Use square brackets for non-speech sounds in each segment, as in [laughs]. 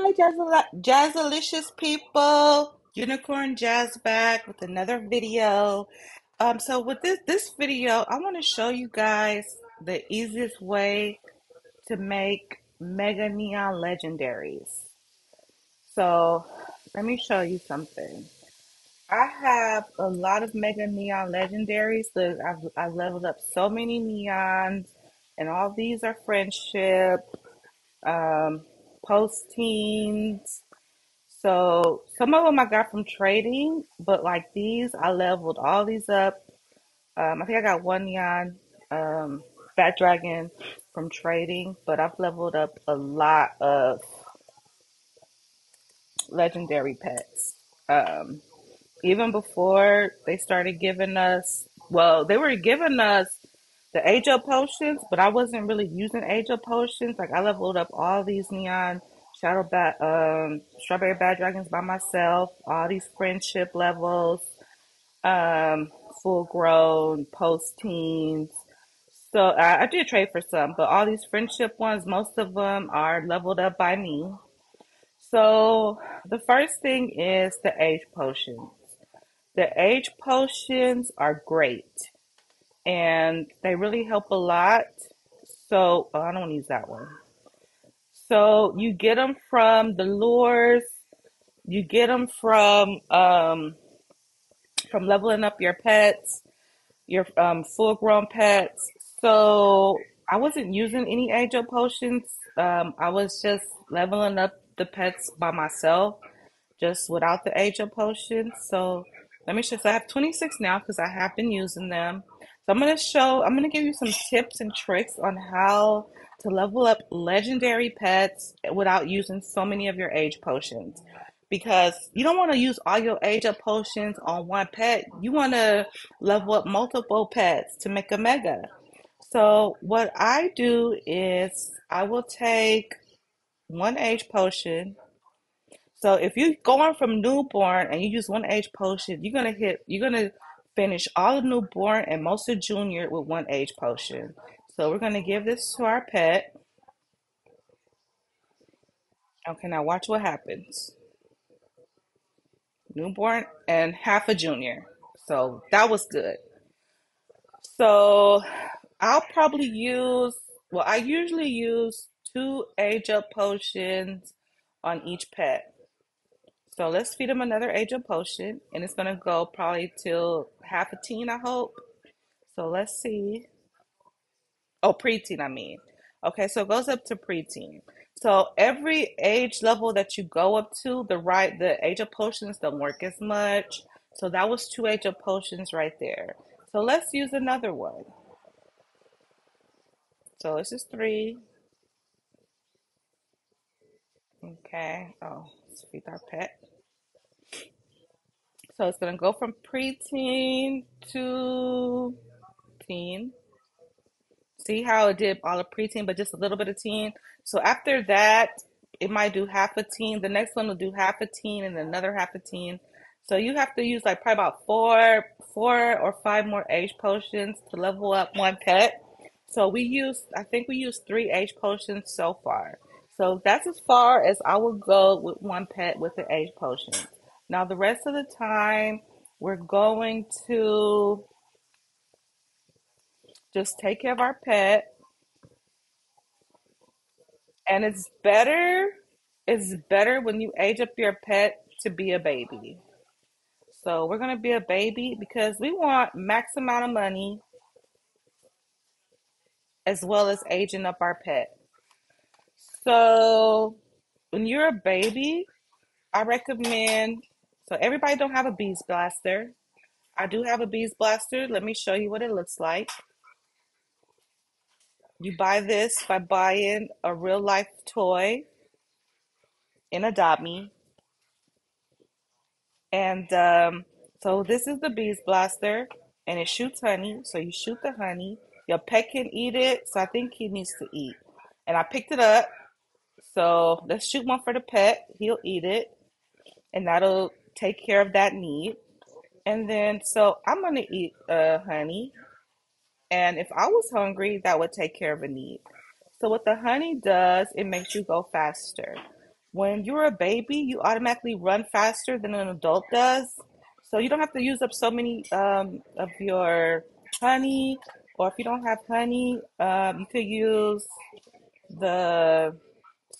Hi, Jazz- Jazzalicious people. Unicorn Jazz back with another video. Um, so with this this video, I want to show you guys the easiest way to make mega neon legendaries. So let me show you something. I have a lot of mega neon legendaries. Look, I've I've leveled up so many neons, and all these are friendship, um, post teens. So some of them I got from trading, but like these, I leveled all these up. Um, I think I got one neon um, Bat Dragon from trading, but I've leveled up a lot of legendary pets. Um, even before they started giving us, well, they were giving us the age up potions, but I wasn't really using age up potions. Like I leveled up all these neon shadow bat, um, strawberry bat dragons by myself, all these friendship levels, um, full grown, post teens. So I, I did trade for some, but all these friendship ones, most of them are leveled up by me. So the first thing is the age potions. The age potions are great and they really help a lot. So oh, I don't use that one. So you get them from the lures. You get them from um, from leveling up your pets, your um, full grown pets. So I wasn't using any up potions. Um, I was just leveling up the pets by myself, just without the age up potions. So let me show. So I have 26 now because I have been using them. So I'm gonna show. I'm gonna give you some tips and tricks on how to level up legendary pets without using so many of your age potions because you don't want to use all your age up potions on one pet. You want to level up multiple pets to make a mega. So what I do is I will take one age potion. So if you're going from newborn and you use one age potion, you're gonna hit you're gonna finish all of newborn and most of junior with one age potion. So we're gonna give this to our pet. Okay, now watch what happens. Newborn and half a junior. So that was good. So I'll probably use, well, I usually use two age up potions on each pet. So let's feed him another age up potion, and it's gonna go probably till half a teen, I hope. So let's see. Oh, preteen, I mean. Okay, so it goes up to preteen. So every age level that you go up to, the right, the age of potions don't work as much. So that was two age of potions right there. So let's use another one. So this is three. Okay. Oh, let's feed our pet. So it's gonna go from preteen to teen. See how it did all of preteen, but just a little bit of teen. So after that, it might do half a teen. The next one will do half a teen and another half a teen. So you have to use like probably about four, four or five more age potions to level up one pet. So we used, I think we used three age potions so far. So that's as far as I would go with one pet with the age potions. Now the rest of the time, we're going to just take care of our pet And it's better, it's better when you age up your pet to be a baby. So we're gonna be a baby because we want max amount of money as well as aging up our pet. So when you're a baby, I recommend so everybody don't have a bees blaster. I do have a bees blaster. Let me show you what it looks like. You buy this by buying a real life toy in Adopt Me. And um, so this is the bees blaster, and it shoots honey. So you shoot the honey. Your pet can eat it, so I think he needs to eat. And I picked it up. So let's shoot one for the pet. He'll eat it, and that'll take care of that need. And then, so I'm gonna eat uh, honey, and if I was hungry, that would take care of a need. So what the honey does, it makes you go faster. when you're a baby, you automatically run faster than an adult does. So you don't have to use up so many um, of your honey, or if you don't have honey, um, you could use the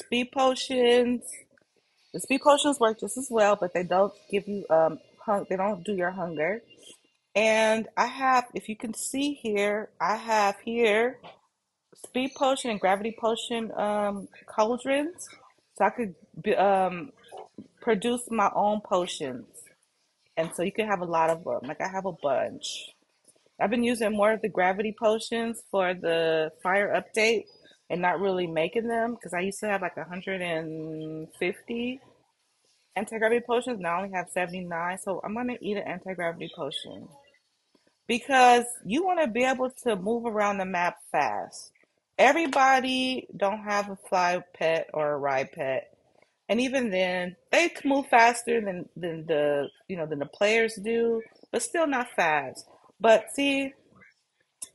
speed potions. The speed potions work just as well, but they don't give you um hung they don't do your hunger. And I have, if you can see here, I have here speed potion and gravity potion um cauldrons. So I could be, um produce my own potions. And so you can have a lot of them. Like I have a bunch. I've been using more of the gravity potions for the fire update and not really making them because I used to have like 150 anti-gravity potions. Now I only have 79. So I'm gonna eat an anti-gravity potion because you want to be able to move around the map fast. Everybody don't have a fly pet or a ride pet. And even then, they can move faster than, than the you know than the players do, but still not fast. But see,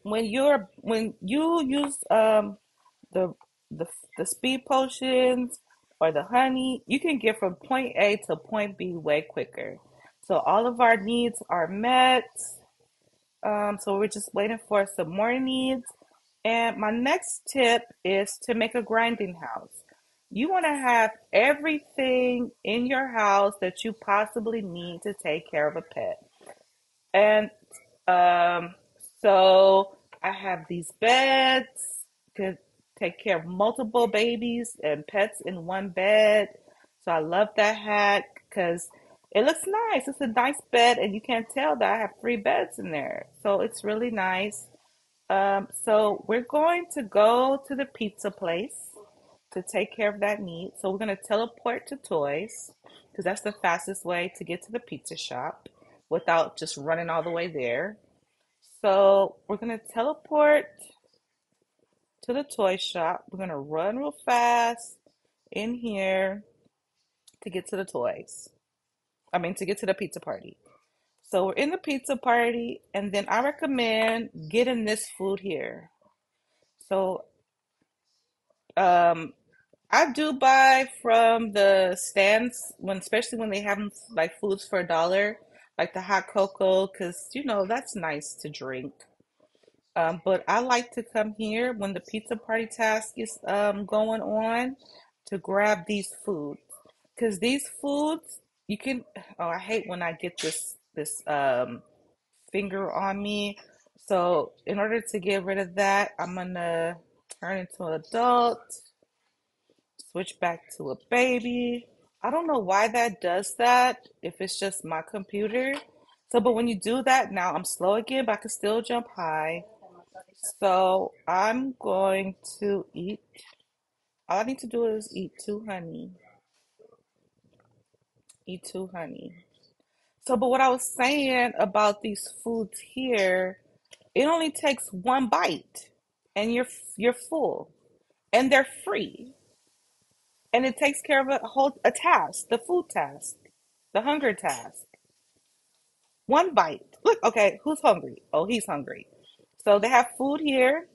when you're when you use um the the the speed potions or the honey, you can get from point A to point B way quicker. So all of our needs are met. Um, so we're just waiting for some more needs. And my next tip is to make a grinding house. You want to have everything in your house that you possibly need to take care of a pet. And um, so I have these beds to take care of multiple babies and pets in one bed. So I love that hack because it looks nice. It's a nice bed, and you can't tell that I have three beds in there. So it's really nice. Um, so we're going to go to the pizza place to take care of that need. So we're going to teleport to Toys because that's the fastest way to get to the pizza shop without just running all the way there. So we're gonna teleport to the toy shop. We're gonna run real fast in here to get to the toys. I mean, to get to the pizza party. So we're in the pizza party, and then I recommend getting this food here. So um, I do buy from the stands when, especially when they have like foods for a dollar, like the hot cocoa, because you know that's nice to drink. Um, but I like to come here when the pizza party task is um, going on to grab these foods. Because these foods, you can, oh, I hate when I get this this um, finger on me. So in order to get rid of that, I'm gonna turn into an adult, switch back to a baby. I don't know why that does that, if it's just my computer. So, but when you do that, now I'm slow again, but I can still jump high. So I'm going to eat. All I need to do is eat two honey. Eat two honey. So, but what I was saying about these foods here, it only takes one bite, and you're you're full, and they're free, and it takes care of a whole a task, the food task, the hunger task. One bite. Look, okay, who's hungry? Oh, he's hungry. So they have food here,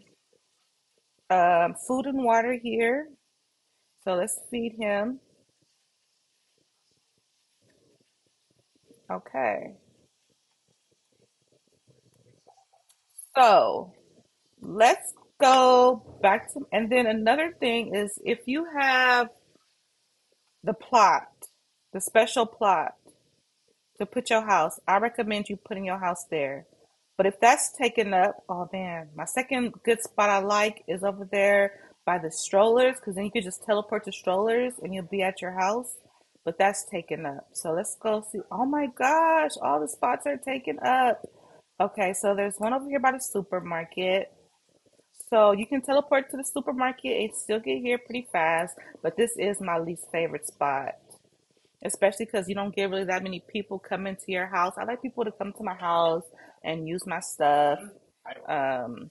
um, food and water here. So let's feed him. Okay. So let's go back to, and then another thing is if you have the plot, the special plot to put your house, I recommend you putting your house there. But if that's taken up, oh man, my second good spot I like is over there by the strollers, because then you could just teleport to strollers and you'll be at your house. But that's taken up. So let's go see. Oh my gosh, all the spots are taken up. Okay, so there's one over here by the supermarket. So you can teleport to the supermarket and still get here pretty fast, but this is my least favorite spot, especially because you don't get really that many people coming to your house. I like people to come to my house and use my stuff, um,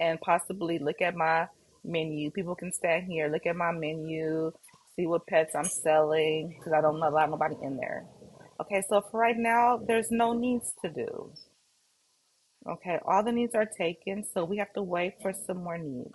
and possibly look at my menu. People can stand here, look at my menu, see what pets I'm selling, because I don't allow nobody in there. Okay, so for right now, there's no needs to do. Okay, all the needs are taken, so we have to wait for some more needs.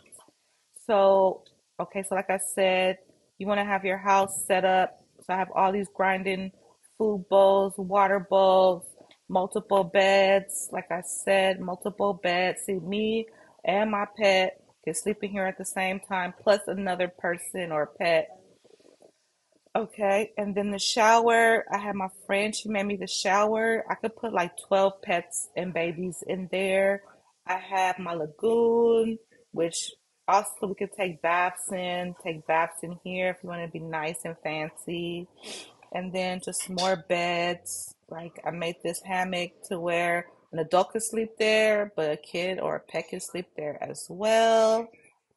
So, okay, so like I said, You want to have your house set up. So I have all these grinding food bowls, water bowls, multiple beds. Like I said, multiple beds. See, me and my pet can sleep in here at the same time, plus another person or pet Okay, and then the shower, I had my friend, she made me the shower. I could put like 12 pets and babies in there. I have my lagoon, which also we could take baths in, take baths in here if you want to be nice and fancy. And then just more beds. Like I made this hammock to where an adult could sleep there, but a kid or a pet could sleep there as well.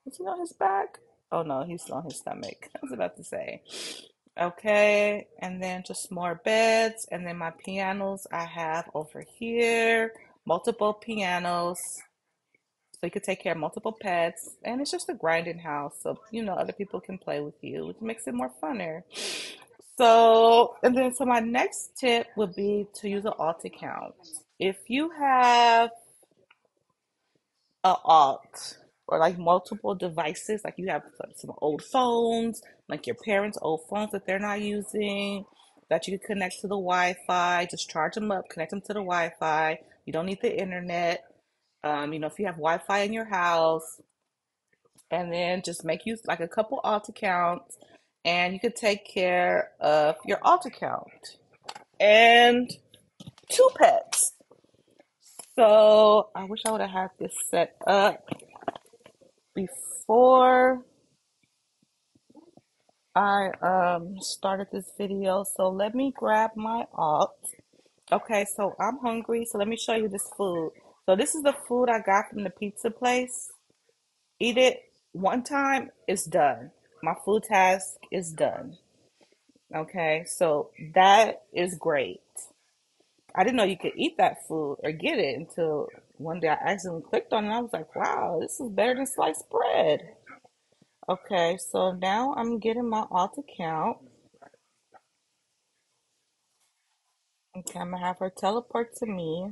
Is he on his back? Oh no, he's on his stomach. [laughs] I was about to say. Okay, and then just more beds, and then my pianos I have over here, multiple pianos, so you could take care of multiple pets, and it's just a grinding house, so you know other people can play with you, which makes it more funner. So, and then so my next tip would be to use an alt account. If you have a alt or like multiple devices, like you have some old phones, like your parents' old phones that they're not using, that you can connect to the Wi-Fi, just charge them up, connect them to the Wi-Fi. You don't need the internet. Um, you know, if you have Wi-Fi in your house, and then just make use like a couple alt accounts, and you could take care of your alt account and two pets. So I wish I would have had this set up before I um started this video. So let me grab my alt. Okay, so I'm hungry, so let me show you this food. So this is the food I got from the pizza place. Eat it one time, it's done. My food task is done. Okay, so that is great. I didn't know you could eat that food or get it until one day I accidentally clicked on it. I was like, wow, this is better than sliced bread. Okay, so now I'm getting my alt account. Okay, I'm gonna have her teleport to me.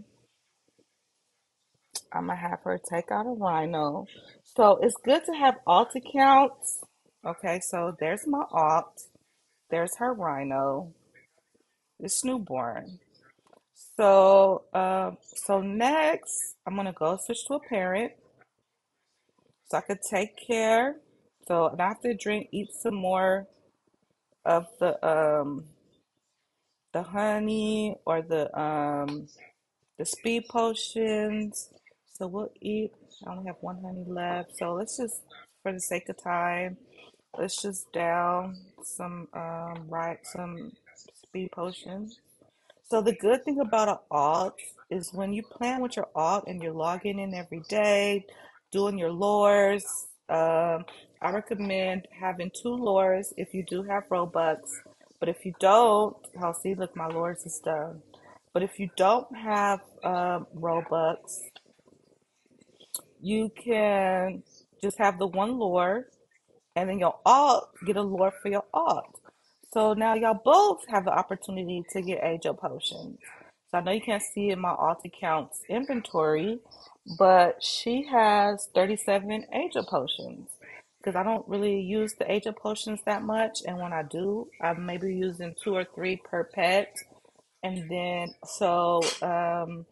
I'm gonna have her take out a rhino. So it's good to have alt accounts. Okay, so there's my alt. There's her rhino. It's newborn. So, um, so next, I'm gonna go switch to a parent so I could take care. So, and I have to drink, eat some more of the um the honey or the um the speed potions. So we'll eat. I only have one honey left. So let's just, for the sake of time, let's just down some um right some speed potions. So the good thing about an alt is when you plan with your alt and you're logging in every day, doing your lures. Um, I recommend having two lures if you do have Robux. But if you don't, I'll see, look, my lures is done. But if you don't have um, Robux, you can just have the one lure and then your alt get a lure for your alt. So now y'all both have the opportunity to get Angel potions. So I know you can't see in my alt account's inventory, but she has 37 Angel potions because I don't really use the Angel potions that much, and when I do, I'm maybe using two or three per pet, and then so um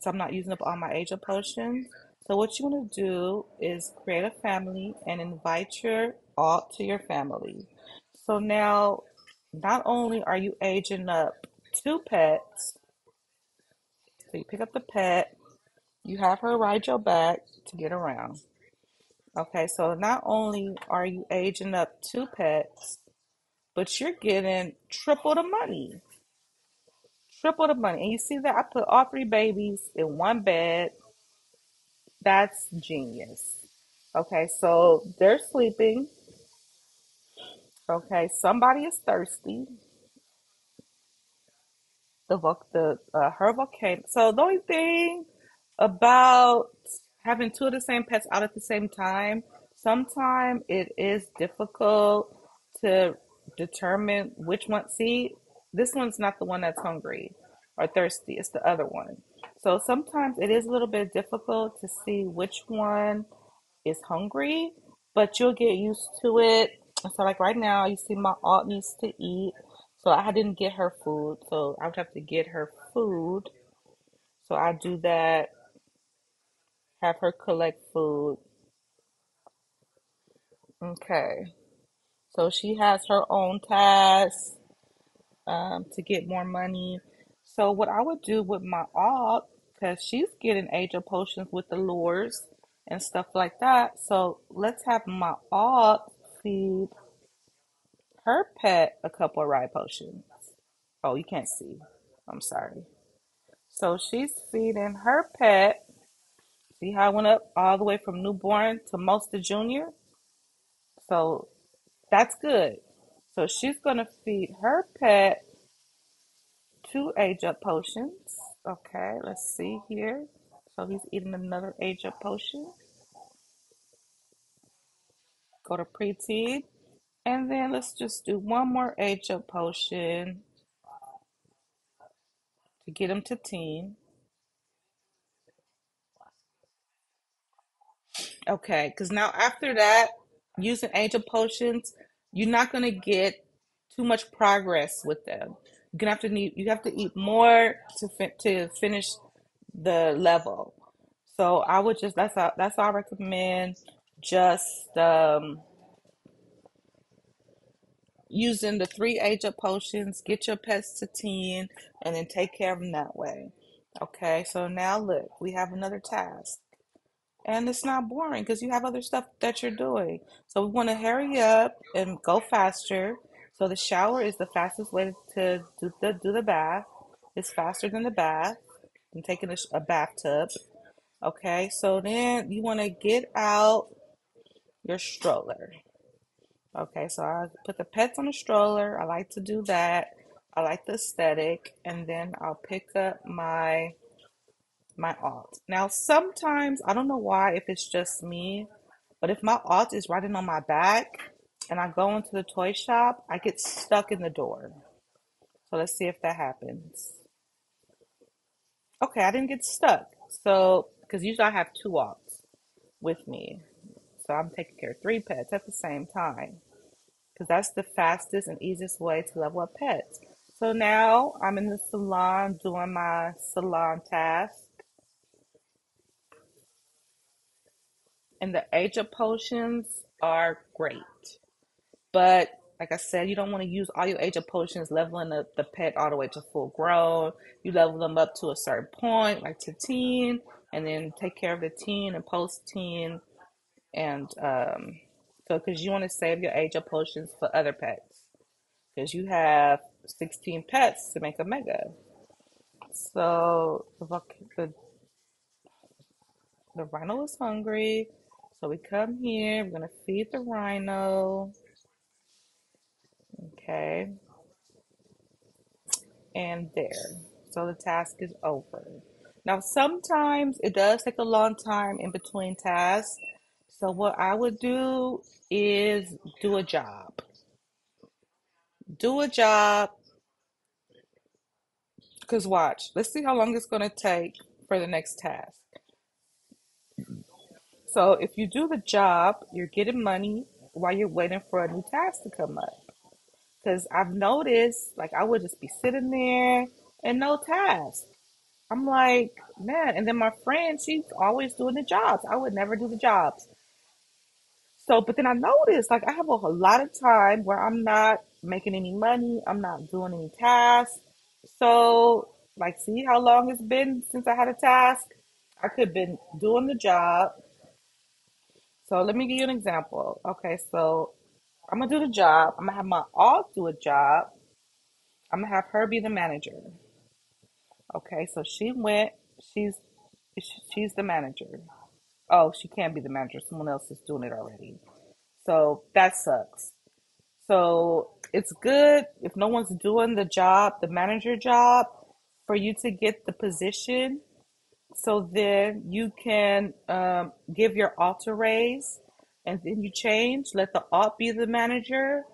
so I'm not using up all my Angel potions. So what you want to do is create a family and invite your alt to your family. So now, not only are you aging up two pets, so you pick up the pet, you have her ride your back to get around. Okay, so not only are you aging up two pets, but you're getting triple the money. Triple the money. And you see that I put all three babies in one bed. That's genius. Okay, so they're sleeping. Okay, somebody is thirsty. The voc the uh, her volcano. So the only thing about having two of the same pets out at the same time, sometimes it is difficult to determine which one. See, this one's not the one that's hungry or thirsty, it's the other one. So sometimes it is a little bit difficult to see which one is hungry, but you'll get used to it. So like right now, you see my aunt needs to eat. So I didn't get her food. So I would have to get her food. So I do that, have her collect food. Okay. So she has her own tasks um, to get more money. So what I would do with my aunt, because she's getting age of potions with the lures and stuff like that. So let's have my aunt feed her pet a couple of ride potions. Oh, you can't see. I'm sorry. So she's feeding her pet. See how I went up all the way from newborn to most of junior? So that's good. So she's going to feed her pet two age up potions. Okay, let's see here. So he's eating another age up potion. Go to preteen. And then let's just do one more age up potion to get him to teen. Okay, because now after that, using angel potions, you're not gonna get too much progress with them. You're gonna have to need you have to eat more to to finish the level. So I would just that's all that's all I recommend. Just um, using the three age up potions, get your pets to ten, and then take care of them that way. Okay, so now look, we have another task. And it's not boring because you have other stuff that you're doing. So we want to hurry up and go faster. So the shower is the fastest way to do the do the bath. It's faster than the bath and taking a, a bathtub. Okay, so then you want to get out your stroller. Okay, so I put the pets on the stroller. I like to do that. I like the aesthetic, and then I'll pick up my my alt. Now, sometimes I don't know why, if it's just me, but if my alt is riding on my back and I go into the toy shop, I get stuck in the door. So let's see if that happens. Okay, I didn't get stuck. So, because usually I have two walks with me. So I'm taking care of three pets at the same time. Because that's the fastest and easiest way to level up pets. So now I'm in the salon doing my salon task. And the age of potions are great. But like I said, you don't want to use all your age of potions leveling up the pet all the way to full grown. You level them up to a certain point, like to teen, and then take care of the teen and post teen. And um, so, because you want to save your age of potions for other pets, because you have 16 pets to make a mega. So the, the, the rhino is hungry. So we come here, we're going to feed the rhino. Okay. And there. So the task is over. Now, sometimes it does take a long time in between tasks. So what I would do is do a job. Do a job. Because watch, let's see how long it's going to take for the next task. So if you do the job, you're getting money while you're waiting for a new task to come up. Because I've noticed, like, I would just be sitting there and no task. I'm like, man. And then my friend, she's always doing the jobs. I would never do the jobs. So, but then I noticed, like, I have a, lot of time where I'm not making any money. I'm not doing any tasks. So, like, see how long it's been since I had a task? I could have been doing the job. So let me give you an example. Okay, so I'm gonna do the job. I'm gonna have my alt do a job. I'm gonna have her be the manager. Okay, so she went. She's she's the manager. Oh, she can't be the manager. Someone else is doing it already. So that sucks. So it's good if no one's doing the job, the manager job, for you to get the position. So then you can um, give your alt a raise, and then you change. Let the alt be the manager,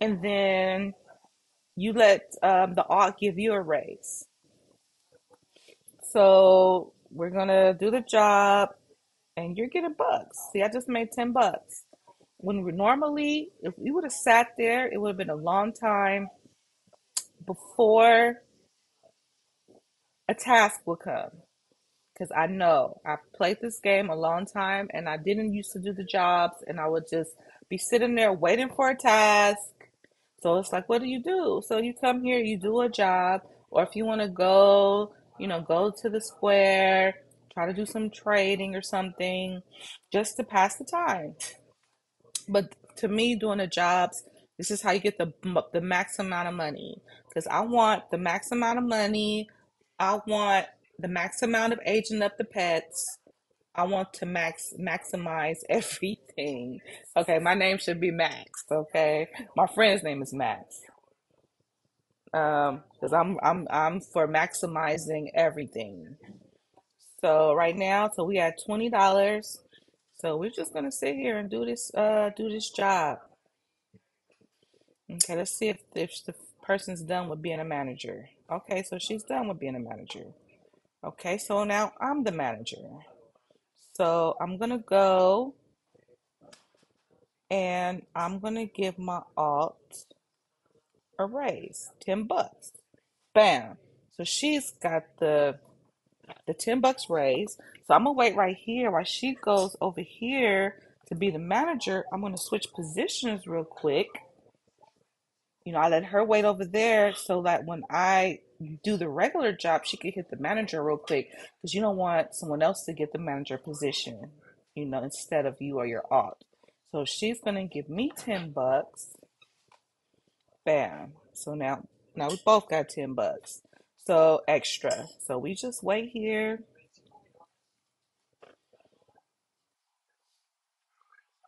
and then you let um, the alt give you a raise. So we're gonna do the job, and you're getting bucks. See, I just made ten bucks. when we normally, if we would have sat there, it would have been a long time before a task would come. Because I know I've played this game a long time and I didn't used to do the jobs and I would just be sitting there waiting for a task. So it's like, what do you do? So you come here, you do a job, or if you want to go, you know, go to the square, try to do some trading or something just to pass the time. But to me, doing the jobs, this is how you get the the max amount of money. Because I want the max amount of money. I want the max amount of aging up the pets. I want to max maximize [laughs] everything. Okay, my name should be Max. Okay, my friend's name is Max. Um, because I'm I'm I'm for maximizing everything. So right now, so we had twenty dollars. So we're just gonna sit here and do this uh do this job. Okay, let's see if if the person's done with being a manager. Okay, so she's done with being a manager. Okay, so now I'm the manager. So I'm gonna go and I'm gonna give my alt a raise, 10 bucks. Bam. So she's got the the 10 bucks raise. So I'm gonna wait right here while she goes over here to be the manager. I'm gonna switch positions real quick. You know, I let her wait over there so that when I do the regular job, she could hit the manager real quick because you don't want someone else to get the manager position, you know, instead of you or your aunt. So she's gonna give me 10 bucks. Bam. So now now we both got 10 bucks. So extra. So we just wait here.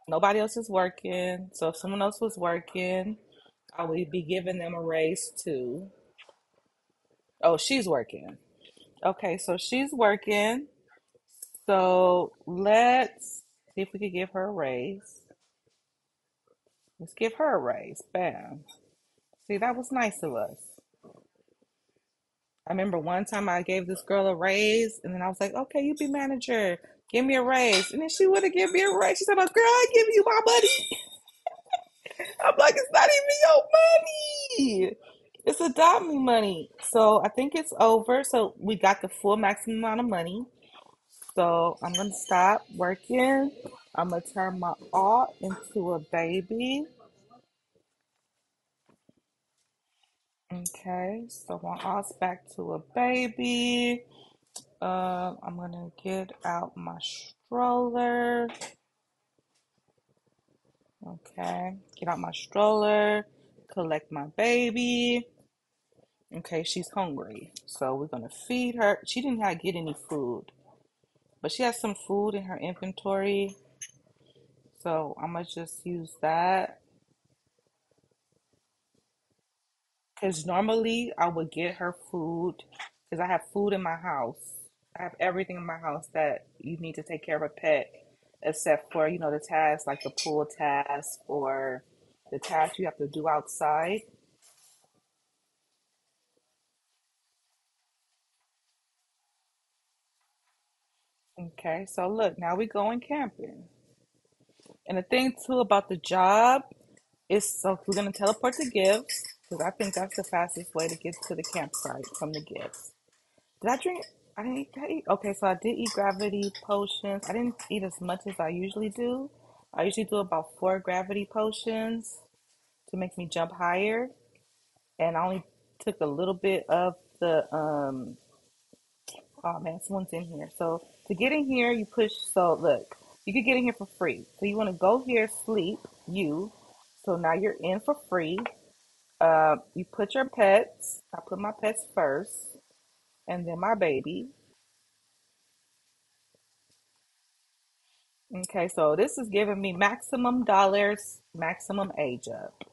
Nobody else is working. So if someone else was working, I would be giving them a raise too. Oh, she's working. Okay, so she's working. So let's see if we could give her a raise. Let's give her a raise. Bam. See, that was nice of us. I remember one time I gave this girl a raise, and then I was like, okay, you be manager. Give me a raise. And then she would have given me a raise. She said, "But girl, I give you my money. [laughs] I'm like, it's not even your money. It's adopt me money. So I think it's over. So we got the full maximum amount of money. So I'm gonna stop working. I'm gonna turn my alt into a baby. Okay, so my alt's back to a baby. Um, I'm gonna get out my stroller. Okay, get out my stroller, collect my baby. Okay, she's hungry, so we're gonna feed her. She didn't have get any food, but she has some food in her inventory, so I'm gonna just use that. Because normally I would get her food because I have food in my house. I have everything in my house that you need to take care of a pet, except for, you know, the tasks like the pool task or the tasks you have to do outside. Okay, so look, now we going camping. And the thing too about the job is so we're gonna teleport the gifts because I think that's the fastest way to get to the campsite from the gifts. Did I drink? I didn't eat, I eat. Okay, so I did eat gravity potions. I didn't eat as much as I usually do. I usually do about four gravity potions to make me jump higher, and I only took a little bit of the um. Oh man, someone's in here. So to get in here, you push. So look, you could get in here for free. So you want to go here, sleep, you. So now you're in for free. Uh, you put your pets. I put my pets first, and then my baby. Okay, so this is giving me maximum dollars, maximum age up.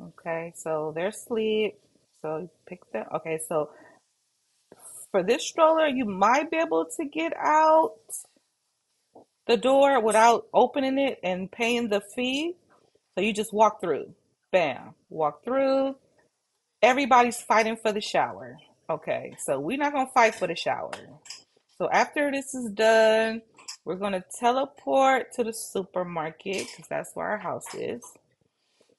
Okay, so they're asleep. So pick them. Okay, so for this stroller, you might be able to get out the door without opening it and paying the fee. So you just walk through. Bam. Walk through. Everybody's fighting for the shower. Okay, so we're not gonna fight for the shower. So after this is done, We're going to teleport to the supermarket because that's where our house is.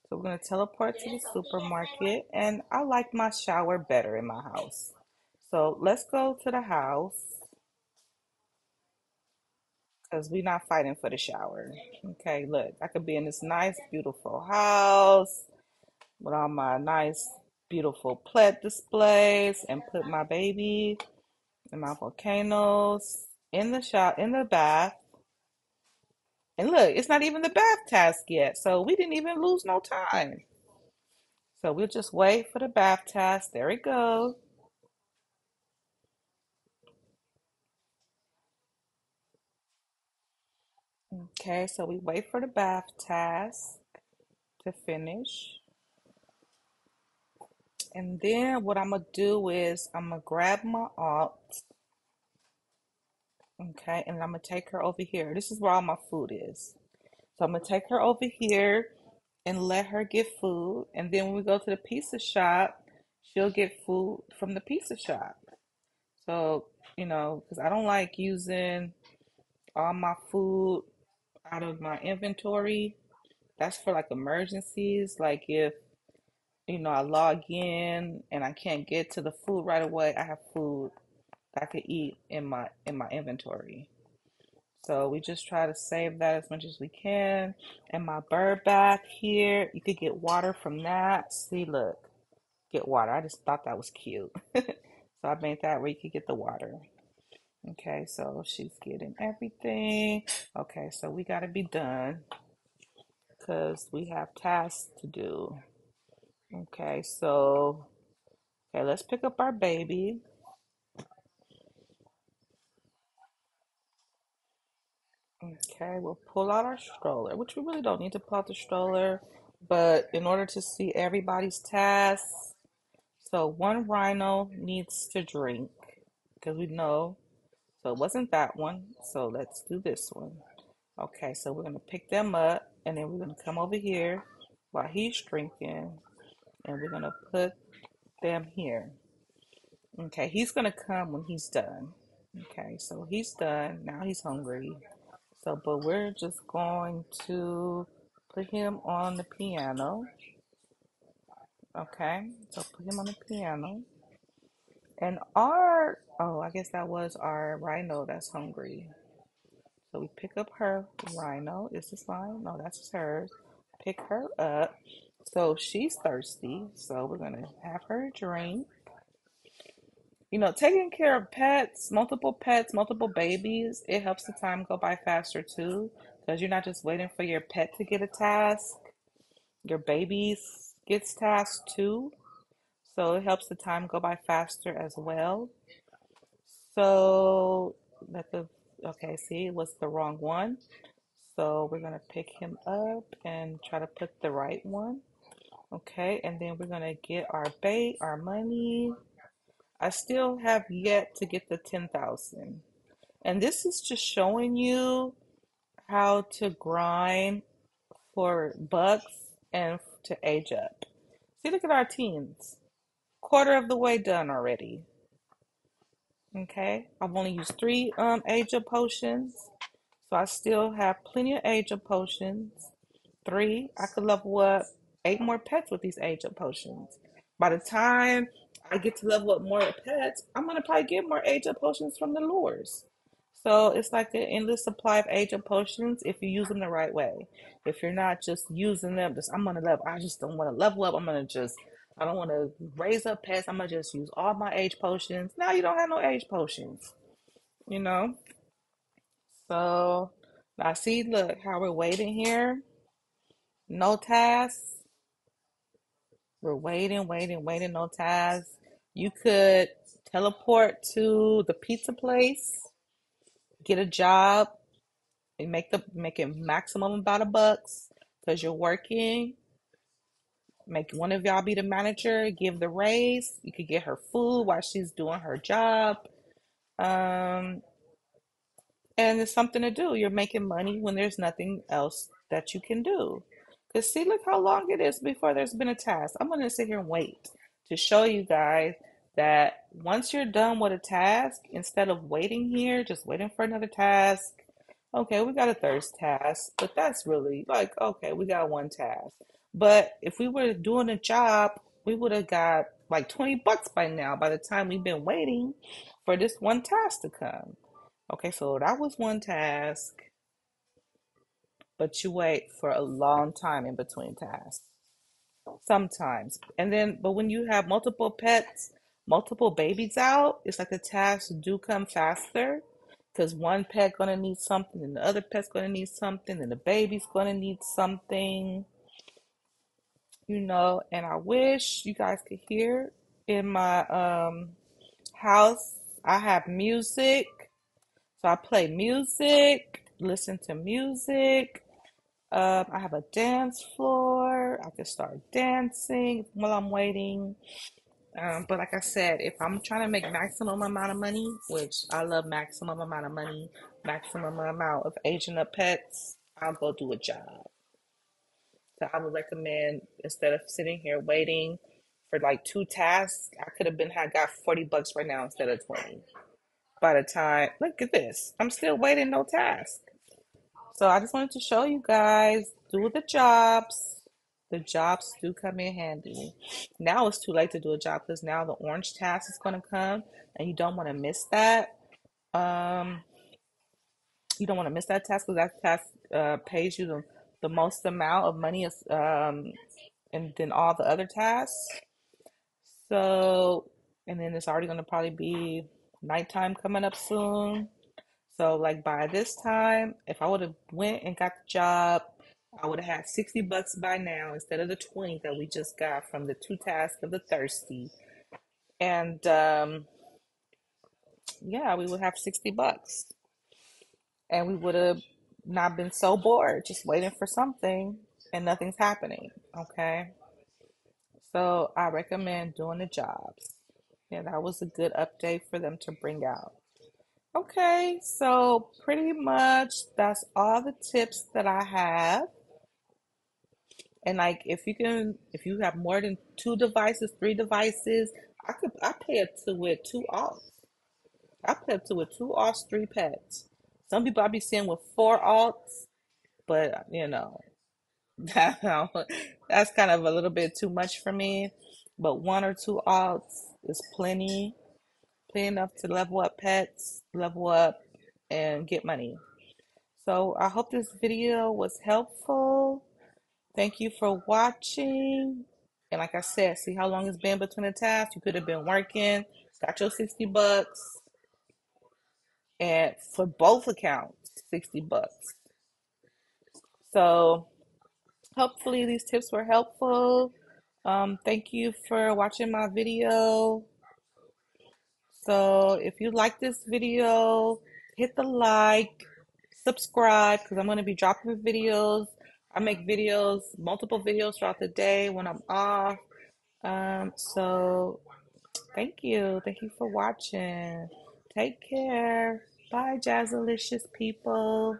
So we're going to teleport to the supermarket, and I like my shower better in my house. So let's go to the house because we're not fighting for the shower. Okay, look, I could be in this nice, beautiful house with all my nice, beautiful plant displays and put my baby and my volcanoes in the shower, in the bath. And look, it's not even the bath task yet, so we didn't even lose no time. So we'll just wait for the bath task. There we go. Okay, so we wait for the bath task to finish. And then what I'm gonna do is I'm gonna grab my alt, okay, and I'm gonna take her over here. This is where all my food is. So I'm gonna take her over here and let her get food. And then when we go to the pizza shop, she'll get food from the pizza shop. So, you know, because I don't like using all my food out of my inventory. That's for like emergencies. Like if, you know, I log in and I can't get to the food right away, I have food that I could eat in my in my inventory. So we just try to save that as much as we can. And my bird bath here, you could get water from that. See, look, get water. I just thought that was cute. [laughs] So I made that where you could get the water. Okay, so she's getting everything. Okay, so we got to be done because we have tasks to do. Okay, so, okay, let's pick up our baby. Okay, we'll pull out our stroller, which we really don't need to pull out the stroller, but in order to see everybody's tasks, so one rhino needs to drink because we know. So it wasn't that one. So let's do this one. Okay, so we're gonna pick them up and then we're gonna come over here while he's drinking and we're gonna put them here. Okay, he's gonna come when he's done. Okay, so he's done. Now he's hungry. So, but we're just going to put him on the piano. Okay, so put him on the piano. And our, oh, I guess that was our rhino that's hungry. So we pick up her rhino. Is this mine? No, that's hers. Pick her up. So she's thirsty. So we're going to have her drink. You know, taking care of pets, multiple pets, multiple babies, it helps the time go by faster too. Because you're not just waiting for your pet to get a task, your babies gets tasked too. So it helps the time go by faster as well. So let the okay, see, was the wrong one. So we're gonna pick him up and try to put the right one. Okay, and then we're gonna get our bait, our money. I still have yet to get the 10,000. And this is just showing you how to grind for bucks and to age up. See, look at our teens. Quarter of the way done already. Okay, I've only used three um age up potions, so I still have plenty of age up potions. Three, I could level up eight more pets with these age up potions. By the time I get to level up more pets, I'm gonna probably get more age up potions from the lures. So it's like an endless supply of age up potions if you use them the right way. If you're not just using them, just I'm gonna level. I just don't want to level up. I'm gonna just I don't want to raise up pets. I'm gonna just use all my age potions. Now you don't have no age potions, you know. So I see, look how we're waiting here. No tasks. We're waiting, waiting, waiting. No tasks. You could teleport to the pizza place, get a job, and make the make it maximum about a bucks because you're working. Make one of y'all be the manager, give the raise. You could get her food while she's doing her job. Um, and it's something to do. You're making money when there's nothing else that you can do. Because see, look how long it is before there's been a task. I'm going to sit here and wait to show you guys that once you're done with a task, instead of waiting here, just waiting for another task, Okay, we got a third task, but that's really like, okay, we got one task. But if we were doing a job, we would have got like 20 bucks by now by the time we've been waiting for this one task to come. Okay, so that was one task, but you wait for a long time in between tasks. Sometimes. And then, but when you have multiple pets, multiple babies out, it's like the tasks do come faster because one pet gonna need something, and the other pet's gonna need something, and the baby's gonna need something, you know. And I wish you guys could hear in my um house. I have music, so I play music, listen to music. Um, I have a dance floor. I can start dancing while I'm waiting. Um, but like I said, if I'm trying to make maximum amount of money, which I love maximum amount of money, maximum amount of aging up pets, I'll go do a job. So I would recommend instead of sitting here waiting for like two tasks, I could have been had got 40 bucks right now instead of 20. By the time, look at this, I'm still waiting no task. So I just wanted to show you guys, do the jobs. The jobs do come in handy. Now it's too late to do a job because now the orange task is going to come and you don't want to miss that. Um, you don't want to miss that task because that task uh, pays you the, the most amount of money is, um, and then all the other tasks. So, and then it's already going to probably be nighttime coming up soon. So like by this time, if I would have went and got the job, I would have had 60 bucks by now instead of the 20 that we just got from the two tasks of the thirsty. And um, yeah, we would have 60 bucks. And we would have not been so bored just waiting for something and nothing's happening. Okay. So I recommend doing the jobs. Yeah, that was a good update for them to bring out. Okay, so pretty much that's all the tips that I have. And like if you can if you have more than two devices, three devices, I could I pay up to with two alts. I pay up to with two alts, three pets. Some people I be seeing with four alts, but you know, [laughs] um, that's kind of a little bit too much for me. But one or two alts is plenty, plenty enough to level up pets, level up, and get money. So I hope this video was helpful. Thank you for watching. And like I said, see how long it's been between the tasks? You could have been working, got your 60 bucks, and for both accounts, 60 bucks. So hopefully these tips were helpful. Um, thank you for watching my video. So if you like this video, hit the like, subscribe, because I'm going to be dropping videos. I make videos, multiple videos throughout the day when I'm off. Um, so thank you. Thank you for watching. Take care. Bye, Jazzalicious people.